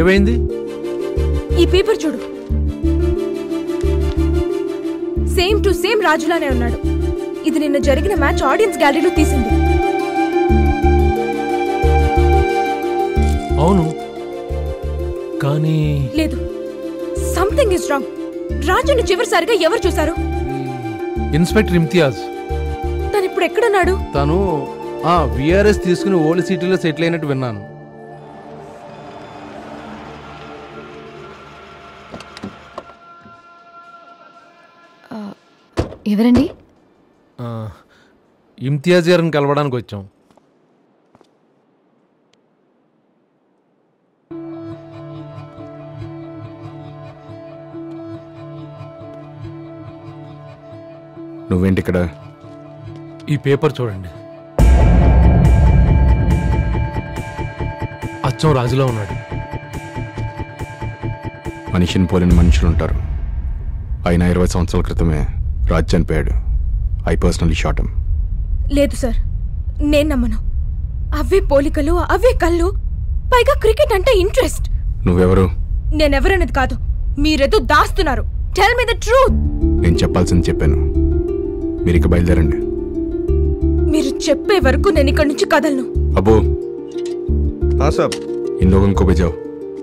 ఏమైంది? ఈ పేపర్ చూడు. సేమ్ టు సేమ్ రాజులానే ఉన్నాడు. ఇది నిన్న జరిగిన మ్యాచ్ ఆడియన్స్ గ్యాలరీలో తీసింది. అవును. కానీ లేదు. సంథింగ్ ఇస్ రాంగ్ రాజుని చివరిసారిగా ఎవరు చూశారు? ఇన్స్పెక్టర్ ఇమ్తియాజ్. తను ఇప్పుడు ఎక్కడున్నాడు? తను ఆ విఆర్ఎస్ తీసుకుని ఓల్డ్ సిటీలో సెటిల్ అయినట్టు విన్నాను. ఎవరండి? ఆ, ఇమ్తియాజ్ గారిని కలవడానికి వచ్చాం. నువ్వేంటి ఇక్కడ? ఈ పేపర్ చూడండి. అచ్చం రాజులో ఉన్నాడు. మనిషిని పోలిన మనుషులు ఉంటారు అయినా ఇరవై సంవత్సరాల క్రితమే రాజ్ చనిపోయాడు ఐ పర్సనలీ షాటం లేదు సార్ నేను నమ్మను అవే పోలికలు అవే కళ్ళు పైగా క్రికెట్ అంటే ఇంట్రెస్ట్ నువ్వెవరు నేనెవరనేది కాదు మీరేదో దాస్తున్నారు టెల్ మీ ద ట్రూత్ నేను చెప్పాల్సింది చెప్పాను మీరు ఇక బయలుదేరండి మీరు చెప్పే వరకు నేను ఇక్కడి నుంచి కదలను అబ్బో हाँ साहब इन लोगों को भेजाओ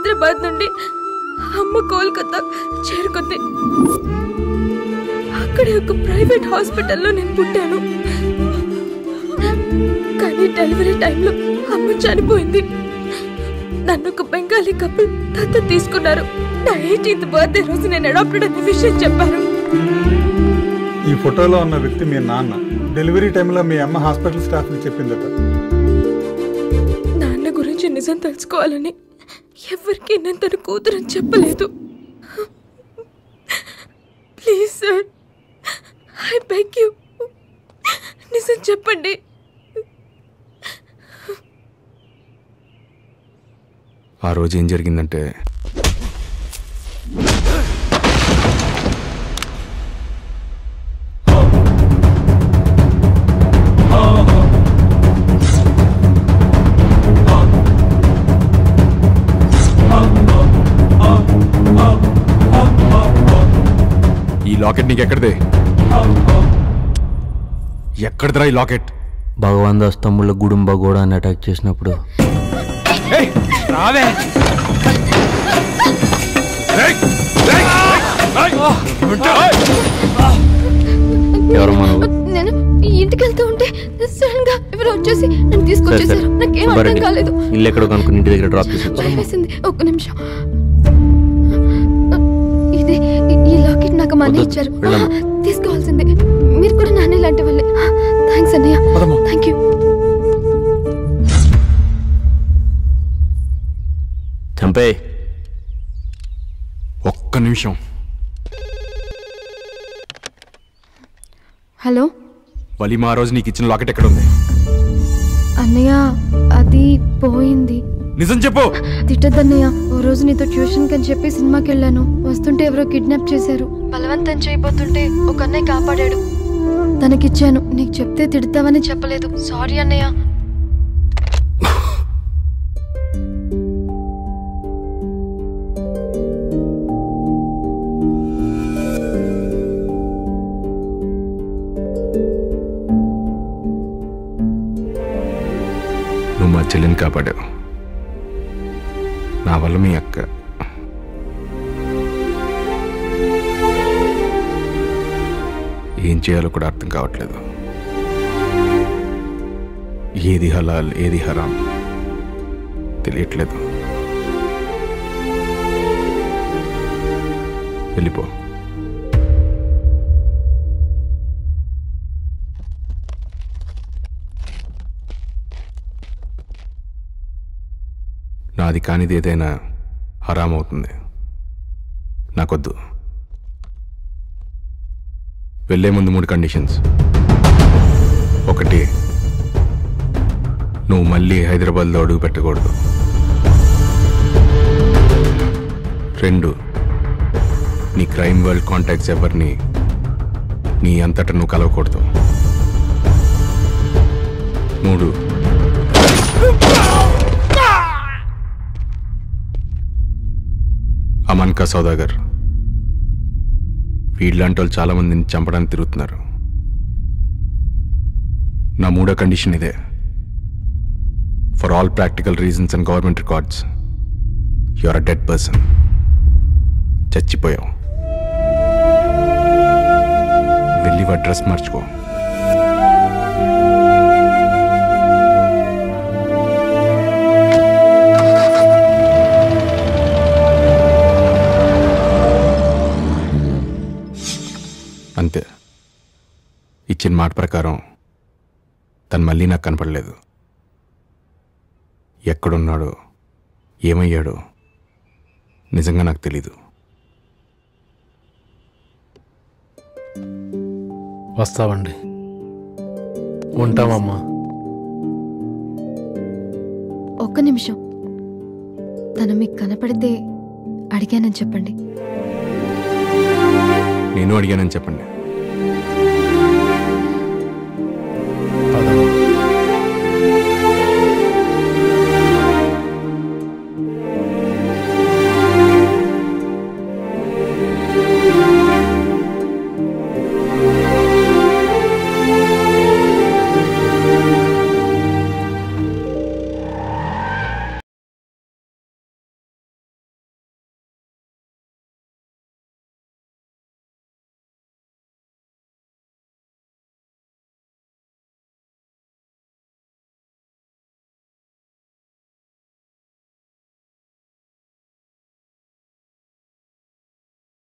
హైదరాబాద్ నుండి అమ్మ కోల్కతా చేరుకుంది. అక్కడే ఒక ప్రైవేట్ హాస్పిటల్లో నేను పుట్టాను. కానీ డెలివరీ టైంలో అమ్మ చనిపోయింది. నన్ను ఒక బెంగాలీ కపుల్ దత్త తీసుకున్నారు. నా ఎయిటీన్త్ బర్త్డే రోజు నేను అడాప్టెడ్ అనే విషయం చెప్పారు. ఈ ఫోటోలో ఉన్న వ్యక్తి మీ నాన్న. డెలివరీ టైంలో మీ అమ్మ హాస్పిటల్ స్టాఫ్కి చెప్పిందట. నాన్న గురించి నిజం తెలుసుకోవాలని ఎవరికి నేను తన కూతురని చెప్పలేదు. Please sir I beg you. నిజం చెప్పండి. ఆ రోజు ఏం జరిగిందంటే లాకెట్ నీకు ఎక్కడిదే ఎక్కడిదిరా ఈ లాకెట్? భగవాన్ దాస్ తమ్ముళ్ళ గుడుంబ కూడా అని అటాక్ చేసినప్పుడు రావే. ఎవరు మనవు నేను ఇంటికి వెళ్తూ ఉంటే సడన్గా ఎవరు వచ్చేసి నన్ను తీసుకొచ్చేసారు నాకేం అర్థం కాలేదు. ఇల్లు ఎక్కడో కనుక్కుని ఇంటి దగ్గర డ్రాప్ చేసి ఒక్క నిమిషం. మా అన్నయ్య వద్దు, ఇచ్చారు. వెళ్ళమ్మా. తీసుకోవాల్సిందే. మీరు కూడా నాన్న లాంటి వాళ్ళే. థ్యాంక్స్ అన్నయ్య. Thank you. చంపే. ఒక్క నిమిషం. హలో? వలీమా ఆ రోజు నీకు ఇచ్చిన లాకెట్ ఎక్కడ ఉంది అన్నయ్య అది పోయింది. నిజం చెప్పు. తిట్టద్దన్నయ్య ఓ రోజు నీతో ట్యూషన్ కని చెప్పి సినిమాకి వెళ్ళాను. వస్తుంటే ఎవరో కిడ్నాప్ చేశారు. బలవంతం చేయబోతుంటే ఒక అన్నయ్య కాపాడాడు. తనకిచ్చాను. నీకు చెప్తే తిడతావని చెప్పలేదు. సారీ అన్నయ్య. నువ్వు మా చెల్లిని కాపాడావు. నా వల్ల మీ అక్క. ఏం చేయాలో కూడా అర్థం కావట్లేదు. ఏది హలాల్ ఏది హరాం తెలియట్లేదు. వెళ్ళిపో. నాది కానిది ఏదైనా హరామవుతుంది. నాకొద్దు. వెళ్ళే ముందు మూడు కండిషన్స్. ఒకటి నువ్వు మళ్ళీ హైదరాబాద్లో అడుగు పెట్టకూడదు. రెండు నీ క్రైమ్ వరల్డ్ కాంటాక్ట్స్ ఎవరిని నీ అంతటా నువ్వు కలవకూడదు. మూడు అమన్కా సౌదాగర్. వీళ్ళంటి వాళ్ళు చాలా మందిని చంపడానికి తిరుగుతున్నారు. నా మూడో కండిషన్ ఇదే. For all practical reasons and government records you are a dead person చచ్చిపోయావు. వెళ్ళి డ్రెస్ మార్చుకో. ఇచ్చిన మాట ప్రకారం తను మళ్ళీ నాకు కనపడలేదు. ఎక్కడున్నాడో ఏమయ్యాడో నిజంగా నాకు తెలీదు. వస్తామండి ఉంటామమ్మా ఒక్క నిమిషం. తను మీకు కనపడితే అడిగానని చెప్పండి. నేను అడిగానని చెప్పండి.